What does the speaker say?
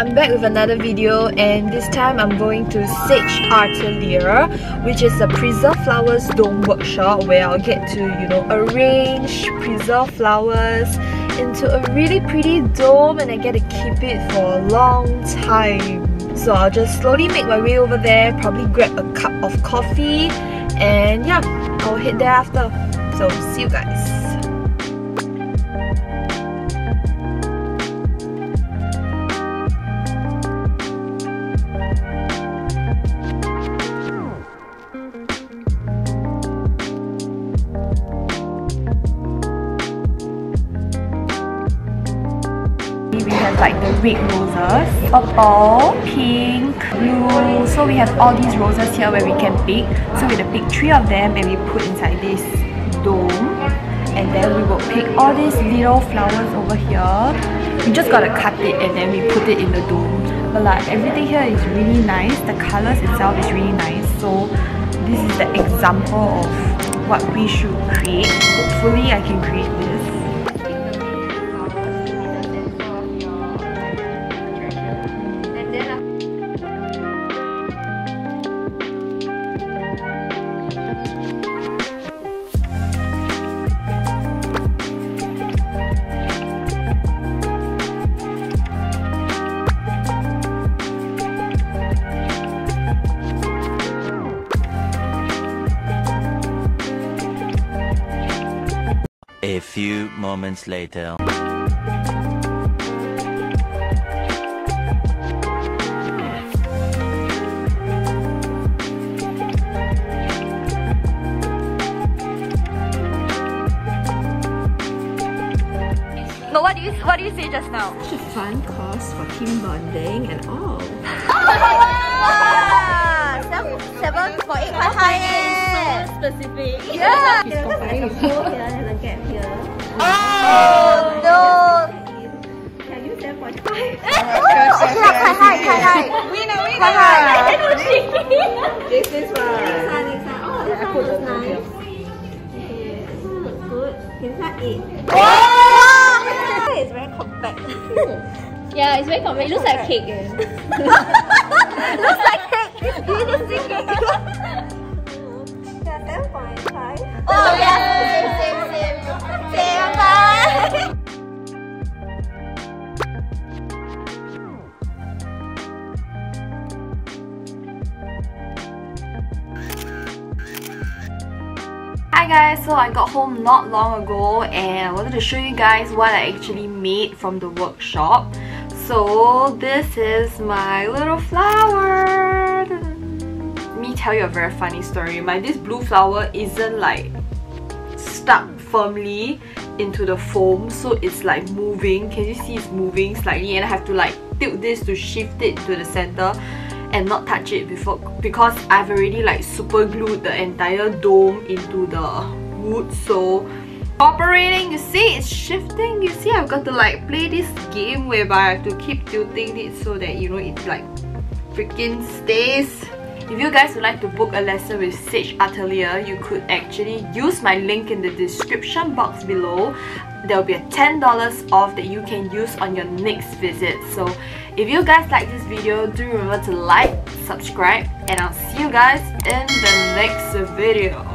I'm back with another video and this time I'm going to Sage Artelier which is a preserve flowers dome workshop where I'll get to, you know, arrange preserve flowers into a really pretty dome and I get to keep it for a long time. So I'll just slowly make my way over there, probably grab a cup of coffee and yeah, I'll head there after. So see you guys. We have like the red roses, purple, pink, blue. So we have all these roses here where we can pick. So we pick three of them and we put inside this dome. And then we will pick all these little flowers over here. We just gotta cut it and then we put it in the dome. But like everything here is really nice. The colors itself is really nice. So this is the example of what we should create. Hopefully I can create this. A few moments later. No, what do you what do you say just now? Such a fun course for team bonding and all. Seven point eight quite high eh. Specific. Yeah. She's comparing with hole here and a gap here. Oh no. Can you 7.5? Okay lah, quite high, quite high. Winner, winner! Quite high. This is one. This one, this one. Oh, this one looks nice. Okay, this one looks good. Inside it. Wow. It's very compact. Yeah, it's very compact. It looks like cake. Eh. Looks like Hi guys, so I got home not long ago and I wanted to show you guys what I actually made from the workshop. So this is my little flower. Me tell you a very funny story. My this blue flower isn't like stuck firmly into the foam so it's like moving. Can you see it's moving slightly and I have to like tilt this to shift it to the center and not touch it before because I've already like super glued the entire dome into the wood so operating you see it's shifting you see I've got to like play this game whereby I have to keep tilting it so that you know it like freaking stays if you guys would like to book a lesson with Sage Artelier, you could actually use my link in the description box below. There will be a $10 off that you can use on your next visit. So if you guys like this video, do remember to like, subscribe, and I'll see you guys in the next video.